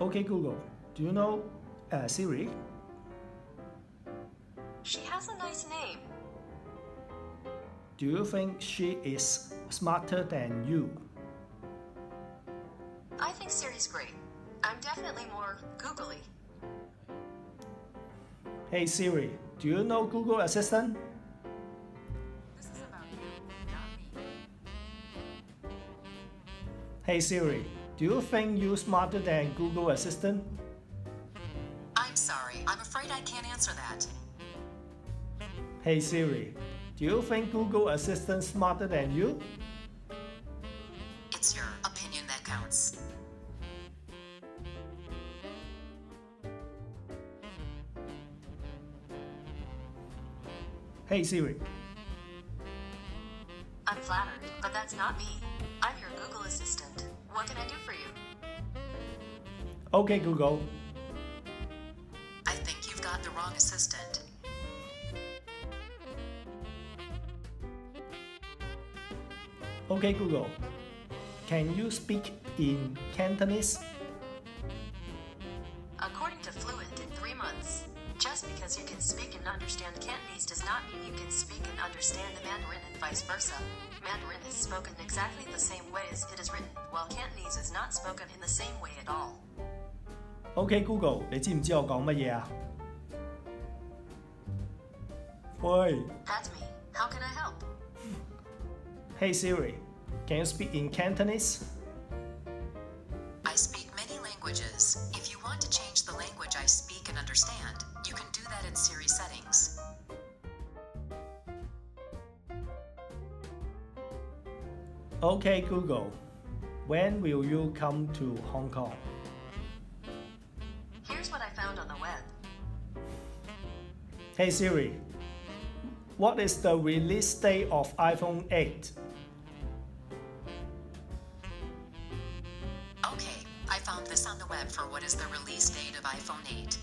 Okay, Google. Do you know uh, Siri? She has a nice name. Do you think she is smarter than you? I think Siri's great. I'm definitely more googly. Hey Siri, do you know Google Assistant? This is about you, not me. Hey Siri, do you think you're smarter than Google Assistant? I'm sorry. I'm afraid I can't answer that. Hey Siri, do you think Google Assistant smarter than you? It's your opinion that counts. Hey Siri, I'm flattered, but that's not me. I'm your Google Assistant. What can I do for you? Okay Google. I think you've got the wrong assistant. Okay Google, can you speak in Cantonese? According to Fluent in three months, just because you can speak and understand Cantonese does not mean you can speak and understand the Mandarin and vice versa. Mandarin is spoken exactly the same way as it is written, while Cantonese is not spoken in the same way at all. OK Google，你知唔知我讲乜嘢啊？喂 That's me. How can I help? Hey Siri, can you speak in Cantonese? I speak many languages. If you want to change the language I speak and understand, you can do that in Siri settings. OK Google, when will you come to Hong Kong? Here's what I found on the web. Hey Siri, what is the release date of iPhone 8? Okay, I found this on the web for what is the release date of iPhone 8.